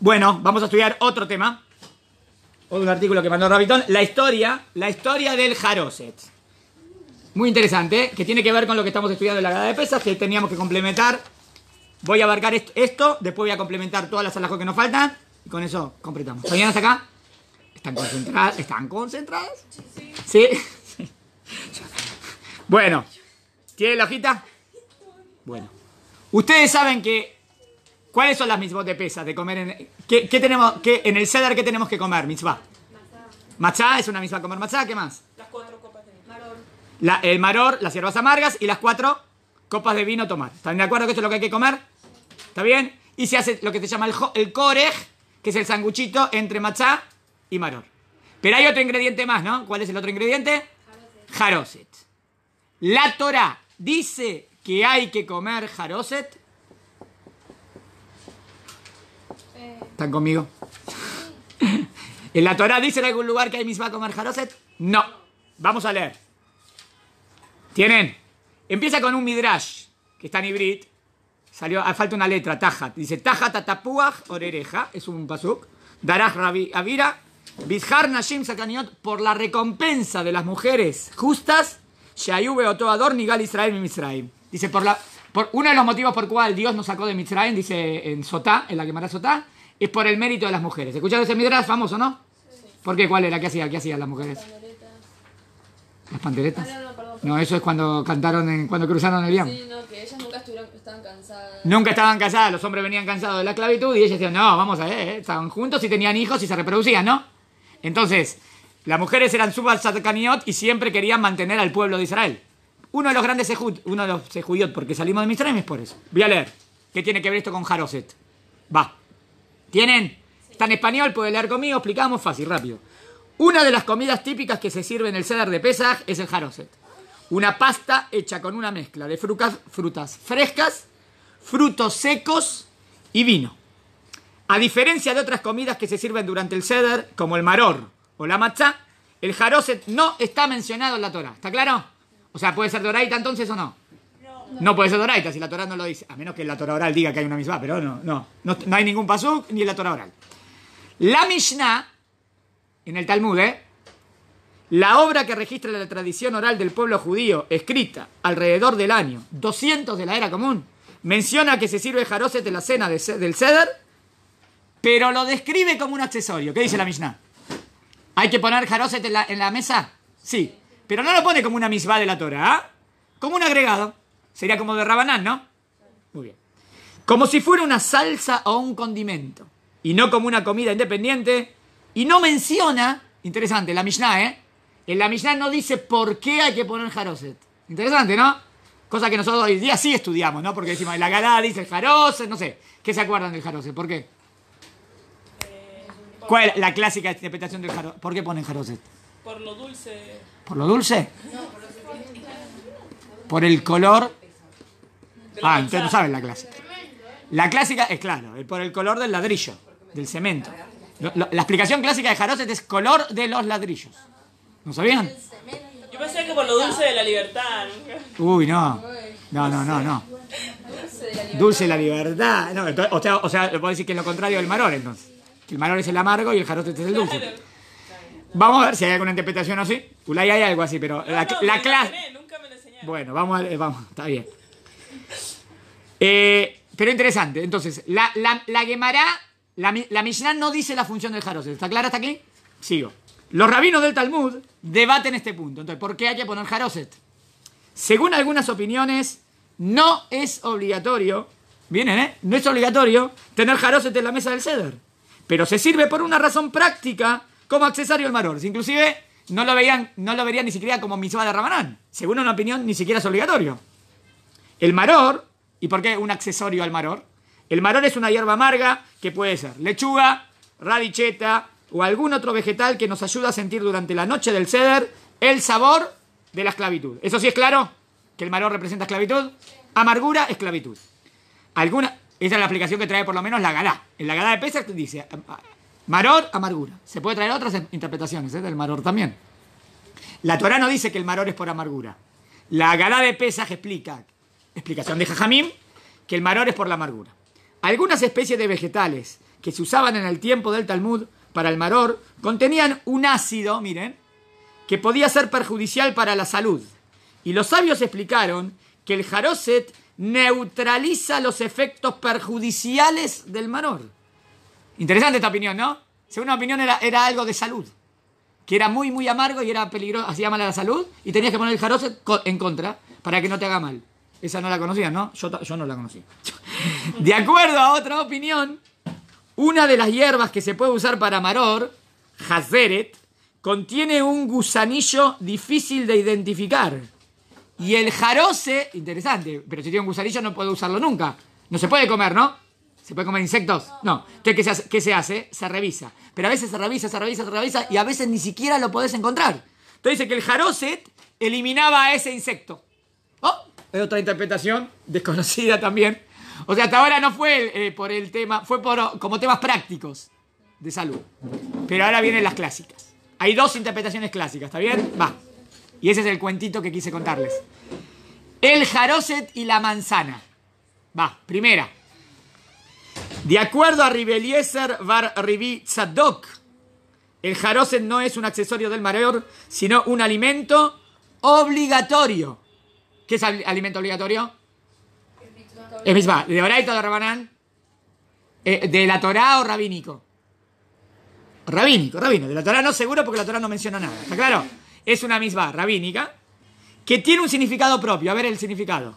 Bueno, vamos a estudiar otro tema. Otro artículo que mandó Rabitón. La historia, la historia del Jaroset. Muy interesante, que tiene que ver con lo que estamos estudiando en la gada de pesas, que teníamos que complementar. Voy a abarcar esto, después voy a complementar todas las alajos que nos faltan, y con eso completamos. ¿Están hasta acá? ¿Están concentradas? ¿Están concentradas? Sí. ¿Sí? Bueno, ¿tiene la hojita? Bueno. Ustedes saben que. ¿Cuáles son las mismas de pesas de comer en. ¿Qué, qué tenemos, qué, en el ceder qué tenemos que comer, mitzvah? Matzá es una misma comer matzá, ¿qué más? Las cuatro copas de vino. La- el maror, las hierbas amargas y las cuatro copas de vino tomar. ¿Están de acuerdo que esto es lo que hay que comer? ¿Está bien? Y se hace lo que se llama el, el korej, que es el sanguchito entre matzá y maror. Pero hay otro ingrediente más, ¿no? ¿Cuál es el otro ingrediente? Jaroset. La Torah dice que hay que comer jaroset. ¿Están conmigo? ¿En la Torah dice en algún lugar que hay misma comer jaroset? No. Vamos a leer. ¿Tienen? Empieza con un midrash, que está en ibrit. Salió, ah, falta una letra, tajat. Dice, tajat atapuach orereja, es un pasuk. Daraj rabi avira, bizhar nashim sakaniot, por la recompensa de las mujeres justas, shayube otoador nigal Israel mi. Dice, por la, por, uno de los motivos por cual Dios nos sacó de Misraim, dice en Sotá, en la Gemara Sotá, es por el mérito de las mujeres. ¿Escucharon ese midrash famoso, no? ¿Por qué? ¿Cuál era? ¿Qué hacía? ¿Qué hacían las mujeres? ¿Las panderetas? Ah, no, no, perdón. No, eso es cuando cantaron, en- cuando cruzaron el Yam. Sí, no, que ellas nunca estuvieron, estaban cansadas. Nunca estaban casadas, los hombres venían cansados de la esclavitud y ellas decían, no, vamos a ver, eh, estaban juntos y tenían hijos y se reproducían, ¿no? Entonces, las mujeres eran satkaniot y siempre querían mantener al pueblo de Israel. Uno de los grandes sejud, uno de los sejudíot, porque salimos de Misraim es por eso. Voy a leer. ¿Qué tiene que ver esto con Jaroset? Va. ¿Tienen? Está en español, puede leer conmigo, explicamos fácil, rápido. Una de las comidas típicas que se sirve en el ceder de Pesaj es el Jaroset. Una pasta hecha con una mezcla de frutas, frutas frescas, frutos secos y vino. A diferencia de otras comidas que se sirven durante el ceder, como el maror o la matzá, el jaroset no está mencionado en la Torah. ¿Está claro? O sea, puede ser doraita entonces o no. No puede ser doraita si la Torah no lo dice. A menos que la Torah oral diga que hay una misma, pero no, no. No, no hay ningún pasuk ni la Torah oral. La Mishnah, en el Talmud, ¿eh? La obra que registra la tradición oral del pueblo judío, escrita alrededor del año 200 de la era común, menciona que se sirve jaroset en la cena de ce- del ceder, pero lo describe como un accesorio. ¿Qué dice la Mishnah? ¿Hay que poner jaroset en la, en mesa? Sí, pero no lo pone como una misma de la Torah, ¿ah? como un agregado. Sería como de Rabanán, ¿no? Muy bien. Como si fuera una salsa o un condimento, y no como una comida independiente, y no menciona, interesante, la Mishnah, ¿eh? En la Mishnah no dice por qué hay que poner jaroset. Interesante, ¿no? Cosa que nosotros hoy día sí estudiamos, ¿no? Porque decimos, la galada dice el jaroset, no sé. ¿Qué se acuerdan del jaroset? ¿Por qué? ¿Cuál es la clásica interpretación del jaroset? ¿Por qué ponen jaroset? Por lo dulce. ¿Por lo dulce? ¿Por el color? De Ah, entonces no saben la clásica. La clásica es claro, el- por el color del ladrillo, del cemento. Lo- lo- La explicación clásica de Jaroset es color de los ladrillos. ¿No sabían? Yo pensé que por lo dulce de la libertad. nunca. Uy, no. No, no, no, no. Dulce la libertad. No, entonces- o sea, o sea, puedo decir que es lo contrario del maror, entonces. Que el maror es el amargo y el Jaroset es el dulce. Vamos a ver si hay alguna interpretación así. Ulay hay algo así, pero la, la clase... Bueno, vamos, a, eh, vamos, está bien. Eh, pero interesante, entonces, la, la, la Gemara, la, la Mishnah no dice la función del jaroset. ¿Está clara hasta aquí? Sigo. Los rabinos del Talmud debaten este punto. Entonces, ¿por qué hay que poner jaroset? Según algunas opiniones, no es obligatorio, vienen, ¿eh? No es obligatorio tener jaroset en la mesa del ceder. Pero se sirve por una razón práctica como accesorio al maror. Inclusive, no lo, veían, no lo verían ni siquiera como mitzvah de Rabanán. Según una opinión, ni siquiera es obligatorio. El maror, ¿y por qué un accesorio al maror? El maror es una hierba amarga que puede ser lechuga, radicheta o algún otro vegetal que nos ayuda a sentir durante la noche del ceder el sabor de la esclavitud. ¿Eso sí es claro? ¿Que el maror representa esclavitud? Amargura, esclavitud. Alguna, esa es la aplicación que trae por lo menos la Gadá. En la Gadá de Pesach dice maror, amargura. Se puede traer otras interpretaciones ¿eh? del maror también. La Torah no dice que el maror es por amargura. La Gadá de Pesaj explica, explicación de Jajamim, que el maror es por la amargura. Algunas especies de vegetales que se usaban en el tiempo del Talmud para el maror contenían un ácido, miren, que podía ser perjudicial para la salud. Y los sabios explicaron que el jaroset neutraliza los efectos perjudiciales del maror. Interesante esta opinión, ¿no? Según una opinión era, algo de salud, que era muy, muy amargo y era peligroso, hacía mal a la salud y tenías que poner el jaroset en contra para que no te haga mal. Esa no la conocías, ¿no? Yo, yo no la conocí. De acuerdo a otra opinión, una de las hierbas que se puede usar para maror, Hazeret, contiene un gusanillo difícil de identificar. Y el jarose, interesante, pero si tiene un gusanillo no puedo usarlo nunca. No se puede comer, ¿no? ¿Se puede comer insectos? No. Entonces, ¿qué se, hace? ¿qué se hace? Se revisa. Pero a veces se revisa, se revisa, se revisa y a veces ni siquiera lo podés encontrar. Entonces dice que el jaroset eliminaba a ese insecto. Oh, es otra interpretación desconocida también. O sea, hasta ahora no fue eh, por el tema, fue por, como temas prácticos de salud. Pero ahora vienen las clásicas. Hay dos interpretaciones clásicas, ¿está bien? Va. Y ese es el cuentito que quise contarles. El jaroset y la manzana. Va, primera. De acuerdo a Ribeliezer Bar Ribi Tzadok, el jaroset no es un accesorio del mareor, sino un alimento obligatorio. ¿Qué es al- alimento obligatorio? Es misma, de Oraito de Rabanán, eh, de la Torá o rabínico. Rabínico, rabínico. De la Torá no seguro porque la Torá no menciona nada. ¿Está claro? Es una misma rabínica que tiene un significado propio. A ver el significado.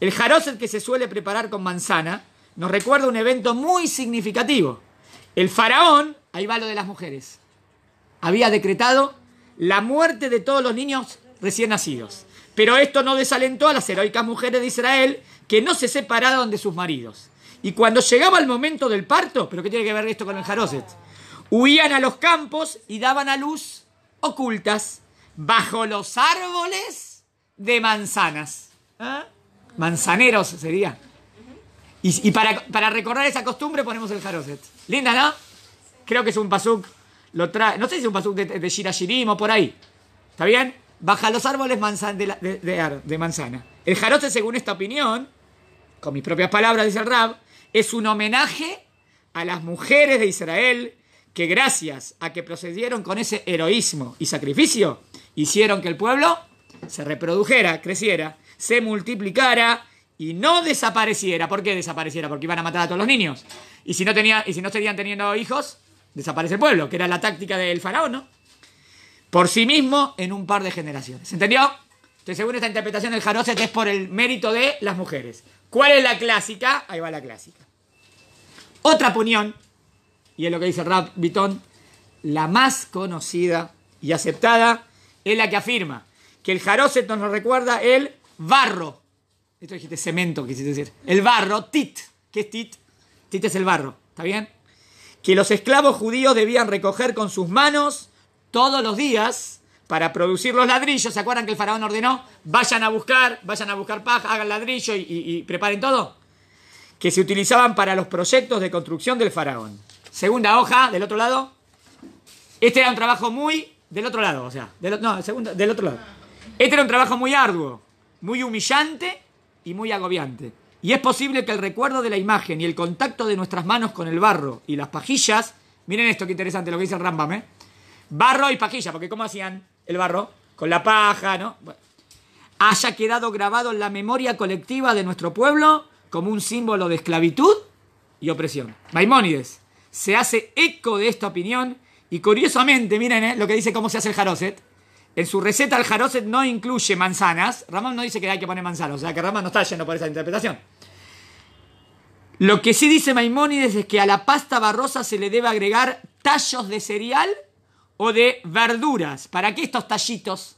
El jaroset que se suele preparar con manzana nos recuerda un evento muy significativo. El faraón, ahí va lo de las mujeres, había decretado la muerte de todos los niños recién nacidos. Pero esto no desalentó a las heroicas mujeres de Israel que no se separaron de sus maridos. Y cuando llegaba el momento del parto, ¿pero qué tiene que ver esto con el jaroset? Huían a los campos y daban a luz ocultas bajo los árboles de manzanas. ¿Ah? Manzaneros sería. Y, para, para recordar esa costumbre ponemos el jaroset. Linda, ¿no? Creo que es un pasuk. Lo trae, no sé si es un pasuk de, de Shira Shirim o por ahí. ¿Está bien? Baja los árboles de, manzana. El jaroset, según esta opinión, con mis propias palabras, dice el Rab, es un homenaje a las mujeres de Israel que gracias a que procedieron con ese heroísmo y sacrificio, hicieron que el pueblo se reprodujera, creciera, se multiplicara y no desapareciera. ¿Por qué desapareciera? Porque iban a matar a todos los niños. Y si no, tenía, y si no teniendo hijos, desaparece el pueblo, que era la táctica del faraón, ¿no? Por sí mismo en un par de generaciones. ¿Entendió? Entonces, según esta interpretación, el jaroset es por el mérito de las mujeres. ¿Cuál es la clásica? Ahí va la clásica. Otra opinión, y es lo que dice Rab Bitón, la más conocida y aceptada es la que afirma que el jaroset nos recuerda el barro. Esto dijiste cemento, quisiste decir. El barro, tit. ¿Qué es tit? Tit es el barro, ¿está bien? Que los esclavos judíos debían recoger con sus manos todos los días para producir los ladrillos. ¿Se acuerdan que el faraón ordenó? Vayan a buscar, vayan a buscar paja, hagan ladrillo y, preparen todo. Que se utilizaban para los proyectos de construcción del faraón. Segunda hoja, del otro lado. Este era un trabajo muy del otro lado, o sea, del, no, segunda, del otro lado. Este era un trabajo muy arduo, muy humillante y muy agobiante. Y es posible que el recuerdo de la imagen y el contacto de nuestras manos con el barro y las pajillas, miren esto que interesante lo que dice el Rambam, ¿eh? Barro y pajilla, porque ¿cómo hacían el barro? Con la paja, ¿no? Bueno, haya quedado grabado en la memoria colectiva de nuestro pueblo como un símbolo de esclavitud y opresión. Maimónides se hace eco de esta opinión y curiosamente, miren eh, lo que dice cómo se hace el jaroset. En su receta el jaroset no incluye manzanas. Ramón no dice que hay que poner manzanas, o sea que Ramón no está yendo por esa interpretación. Lo que sí dice Maimónides es que a la pasta barrosa se le debe agregar tallos de cereal o de verduras. ¿Para qué estos tallitos?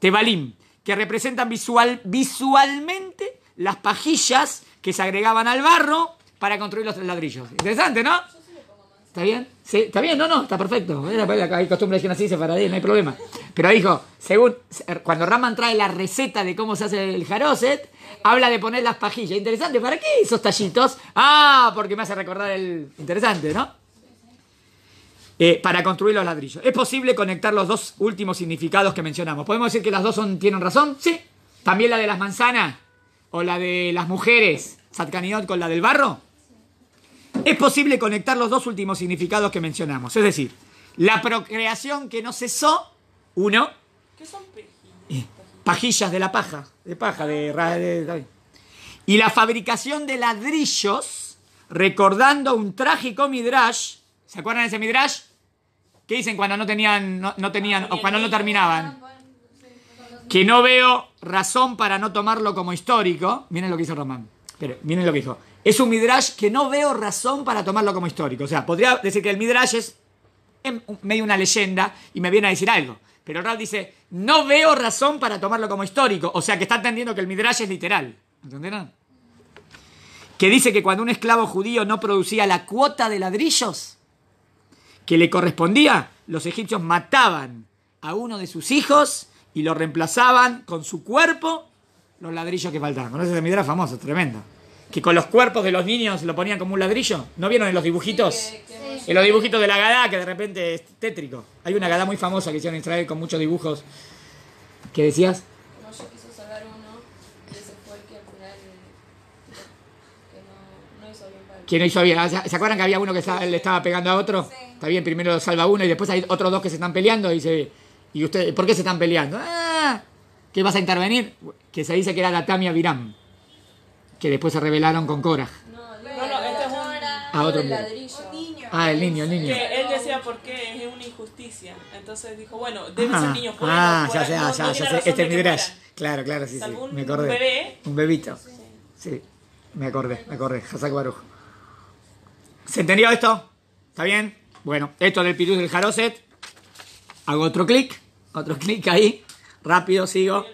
Tebalim, que representan visual, visualmente las pajillas que se agregaban al barro para construir los ladrillos. Interesante, ¿no? ¿Está bien? Sí, está bien, no, no, está perfecto. Hay costumbres que así se para no hay problema. Pero dijo, según, cuando Raman trae la receta de cómo se hace el jaroset, habla de poner las pajillas. Interesante, ¿para qué esos tallitos? Ah, porque me hace recordar el... Interesante, ¿no? Eh, para construir los ladrillos. ¿Es posible conectar los dos últimos significados que mencionamos? ¿Podemos decir que las dos son, tienen razón? Sí. ¿También la de las manzanas? ¿O la de las mujeres? ¿Satkaniot con la del barro? es posible conectar los dos últimos significados que mencionamos. Es decir, la procreación que no cesó, uno, ¿Qué son pejillas? eh, pajillas de la paja, de paja, de- de- y la fabricación de ladrillos, recordando un trágico midrash. ¿Se acuerdan de ese midrash? ¿Qué dicen cuando no tenían, no, no tenían, o cuando no terminaban? Que no veo razón para no tomarlo como histórico. Miren lo que hizo Román. Espere, miren lo que dijo. Es un midrash que no veo razón para tomarlo como histórico. O sea, podría decir que el midrash es en- medio una leyenda y me viene a decir algo. Pero Rab dice, no veo razón para tomarlo como histórico. O sea, que está entendiendo que el midrash es literal. ¿Entendieron? Que dice que cuando un esclavo judío no producía la cuota de ladrillos que le correspondía, los egipcios mataban a uno de sus hijos y lo reemplazaban con su cuerpo los ladrillos que faltaban. ¿Conoces ese midrash famoso? Tremendo. Que con los cuerpos de los niños lo ponían como un ladrillo. ¿No vieron en los dibujitos? Que- que En los dibujitos de la Gadá, que de repente es tétrico. Hay una Gadá muy famosa que hicieron en Israel con muchos dibujos. ¿Qué decías? Moshe quiso salvar uno y ese fue el que al final que no, no hizo bien para él. ¿Quién hizo bien? Ah, ¿Se acuerdan que había uno que estaba- le estaba pegando a otro? Está bien, primero salva uno y después hay otros dos que se están peleando y dice, ¿y usted por qué se están peleando? Ah, ¿qué vas a intervenir? Que se dice que era la Tamia Viram, que después se rebelaron con Korah. No, No, no, este es un- Ah, otro el niño. ladrillo. Ah, el niño, el niño. Que él decía por qué es una injusticia. Entonces dijo, bueno, debe Ah, ser niños buenos. ah, ya fuera- sé, no- ah, no ya, ya Este es Midrash. mueran. Claro, claro, sí, sí. Un Me acordé. bebé. Un bebito. Sí, me acordé, me acordé. Hazak Baruch. ¿Se entendió esto? ¿Está bien? Bueno, esto del Pirus del Jaroset. Hago otro clic, otro clic ahí. Rápido, sigo.